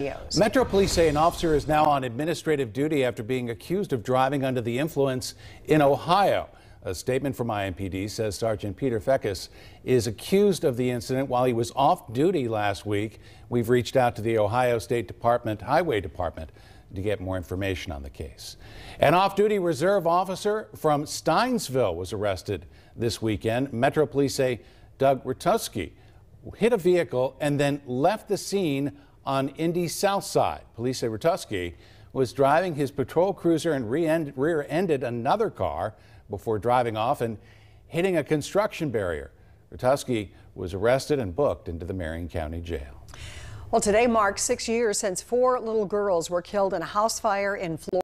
videos. Metro Police say an officer is now on administrative duty after being accused of driving under the influence in Ohio. A statement from IMPD says Sergeant Peter Feckus is accused of the incident while he was off duty last week. We've reached out to the Ohio State Department Highway Department to get more information on the case. An off-duty reserve officer from Stinesville was arrested this weekend. Metro Police say Doug Rutuski hit a vehicle and then left the scene on Indy's south side. Police say Rutuski was driving his patrol cruiser and rear-ended another car before driving off and hitting a construction barrier. Rutuski was arrested and booked into the Marion County Jail. Well, today marks six years since four little girls were killed in a house fire in Florida.